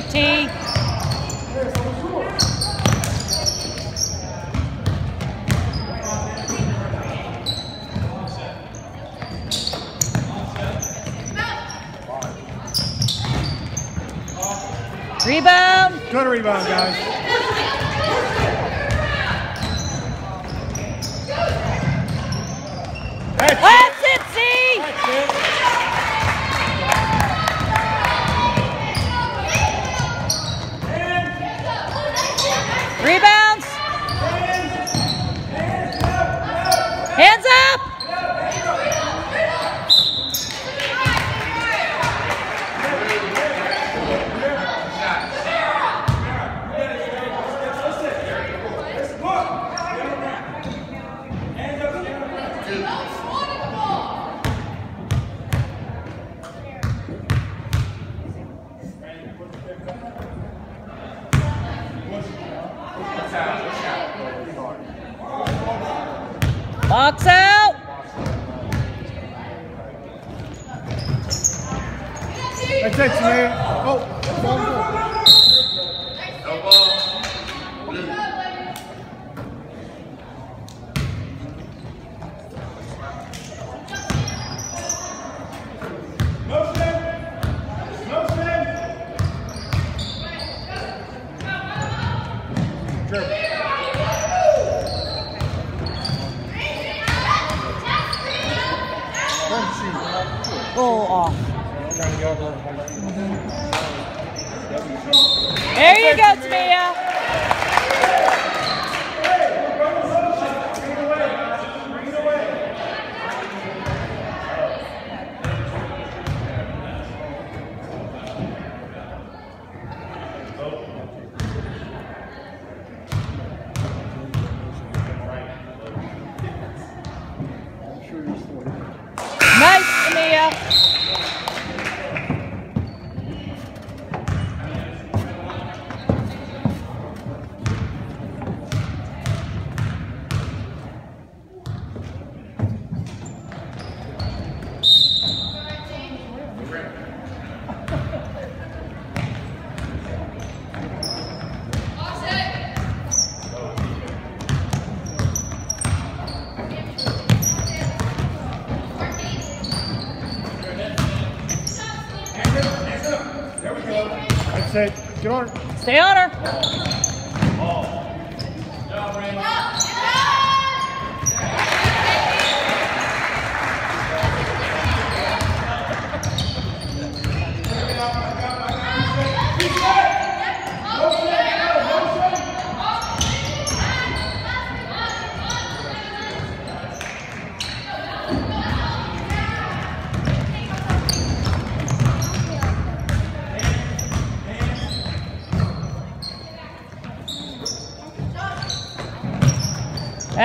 the tee. Rebound. Good rebound, guys. Hands up!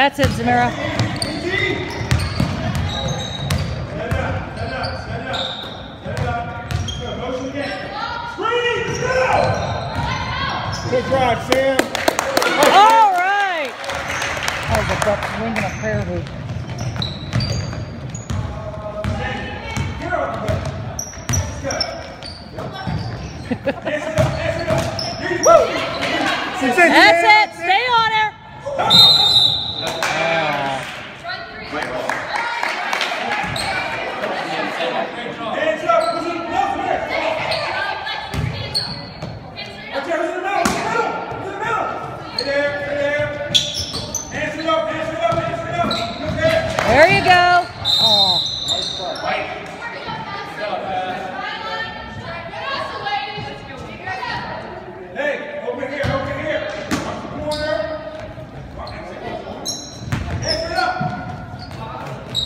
That's it, Zamira. Good drive, Sam. All right. Oh, the Bucks winning a pair of them. That's it.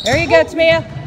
There you go, Tamia.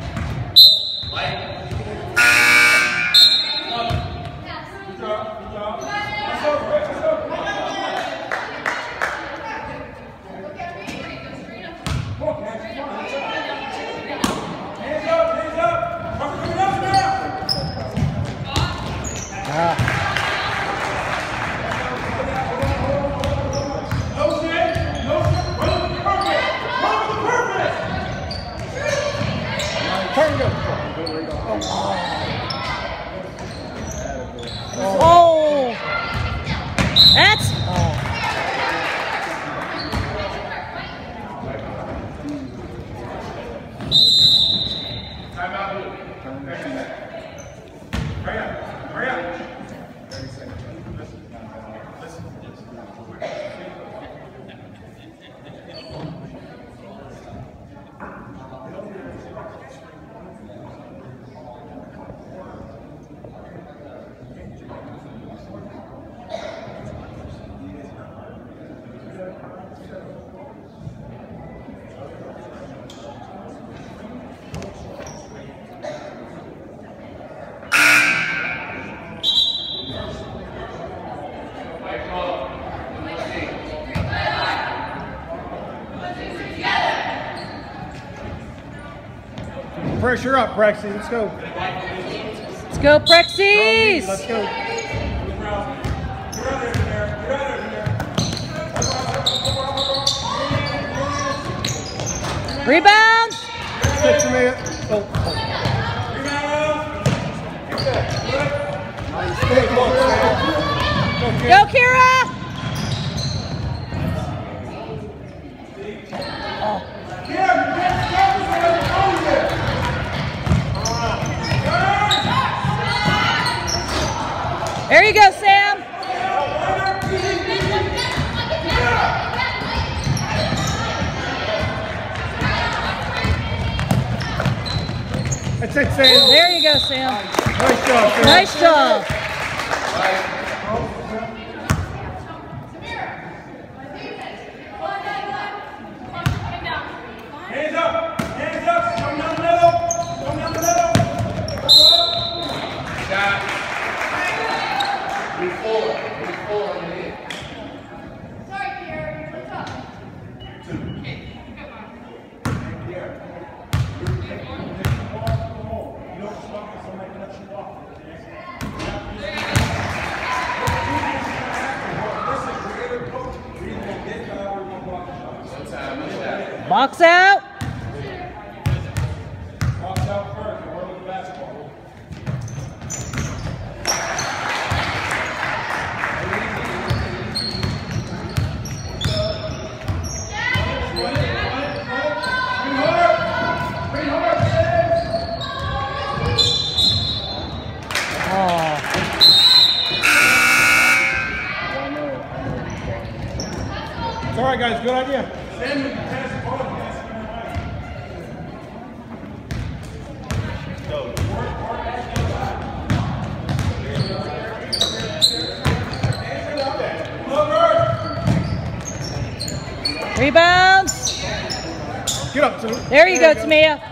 pressure up, Prexie. Let's go. Let's go, Prexies. Let's go. Rebound. Oh. Rebound. Go, Kira. There you go, Sam. That's it, Sam. There you go, Sam. Nice job, Sam. Nice job. Boxes! Rebound. Get up, There you go, Tamia.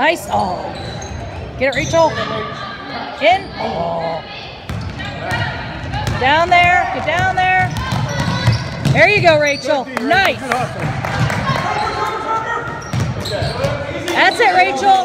Nice. Oh. Get it, Rachel. In. Oh. Down there. Get down there. There you go, Rachel. Nice. That's it, Rachel.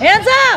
杨正。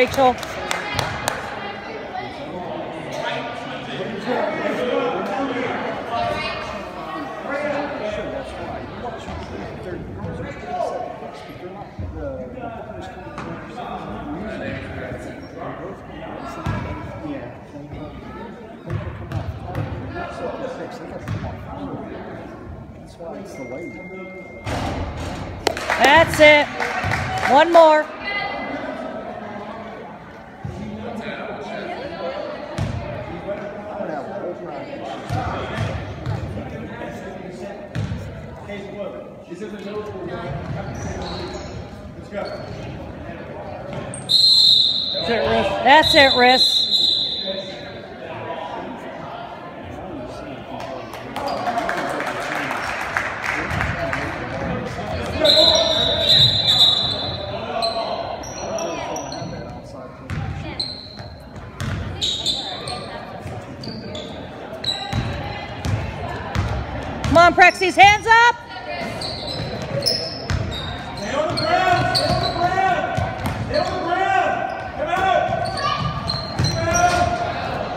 Rachel. That's it, Riss. That's it, Riss.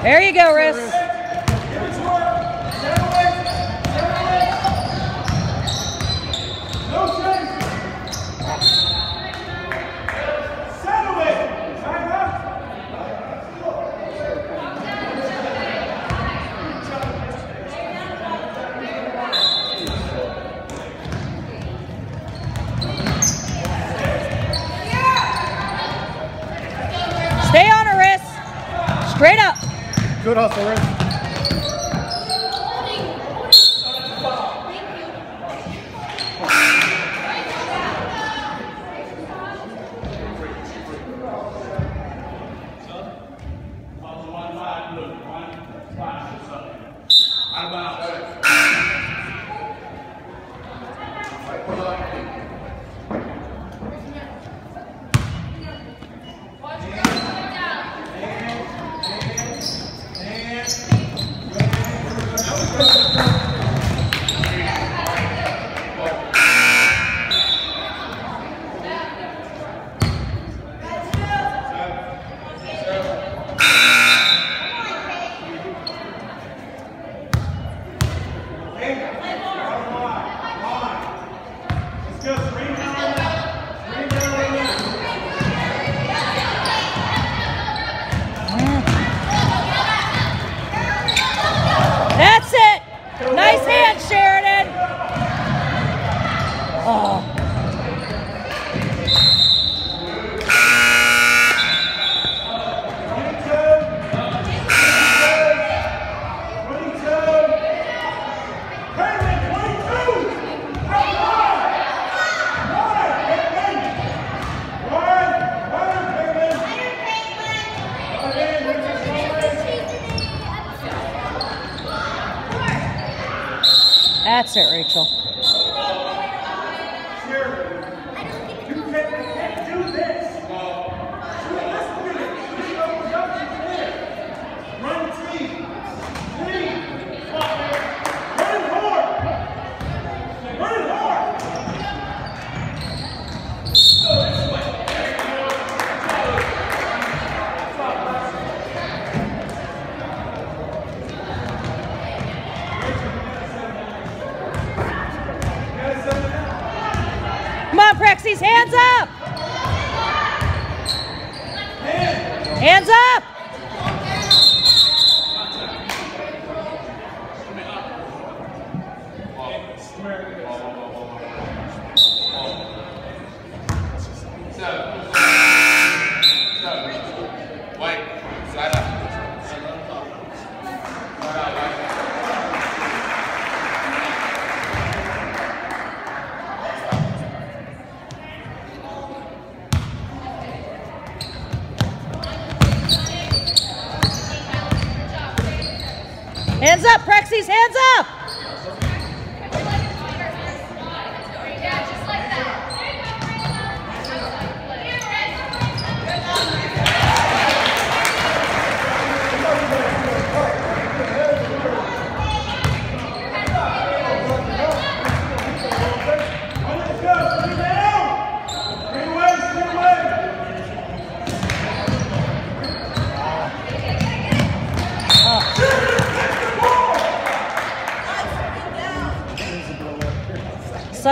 There you go, Riss. it, Hustlers.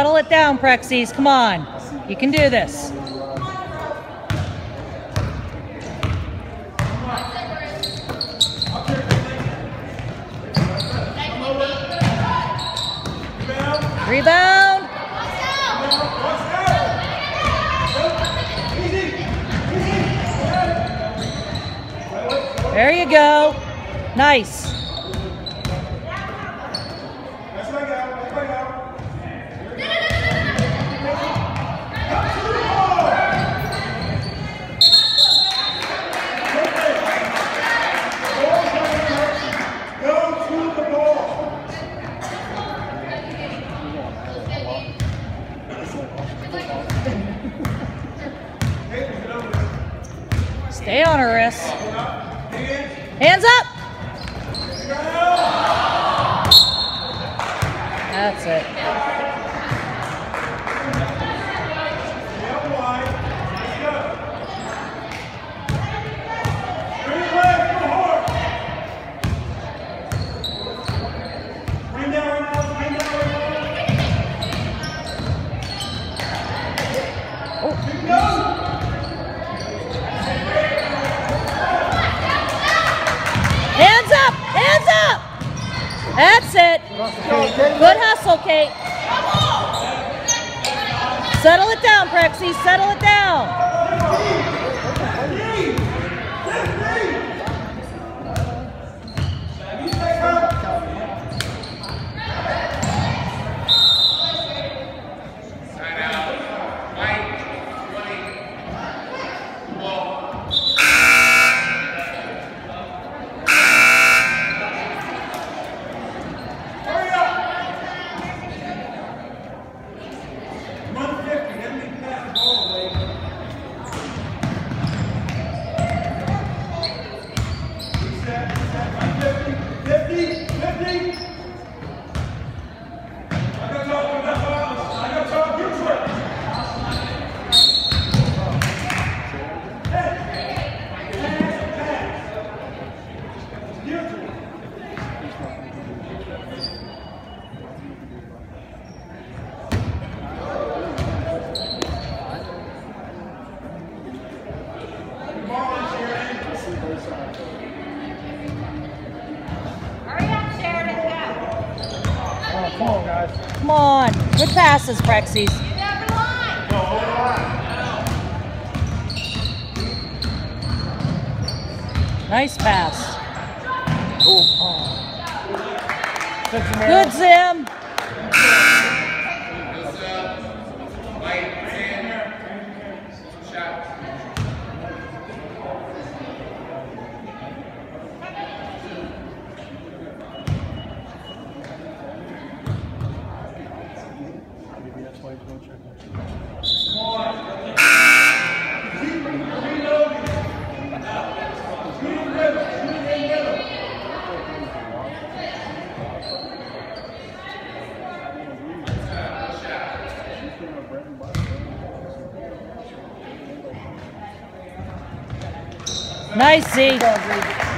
Settle it down, Prexies. Come on. You can do this. Rebound. There you go. Nice. That's it. Good hustle, Kate. Settle it down, Prexie. Settle it down. Good passes, Prexies. Nice pass. Good from Good, Zim. Nice, Z.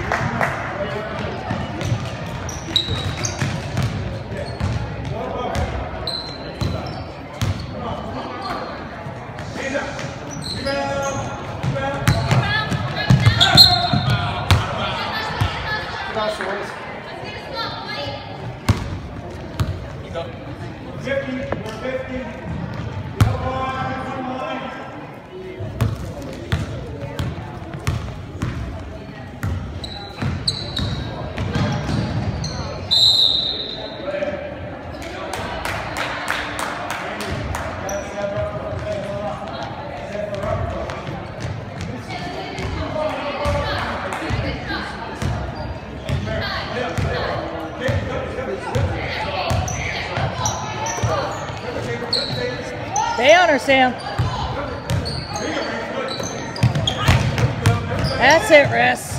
Her, Sam. That's it, Riss.